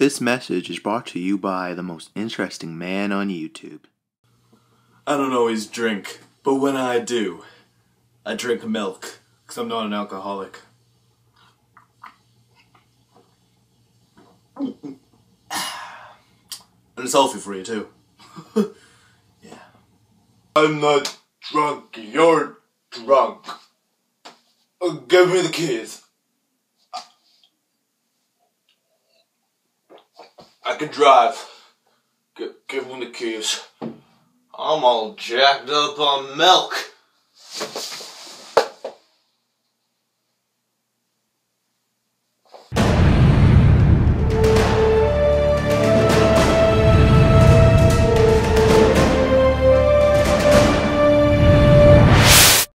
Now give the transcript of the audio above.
This message is brought to you by the most interesting man on YouTube. I don't always drink, but when I do, I drink milk, because I'm not an alcoholic. And it's healthy for you, too. yeah. I'm not drunk, you're drunk. Uh, give me the keys. I can drive. G- give me the keys. I'm all jacked up on milk.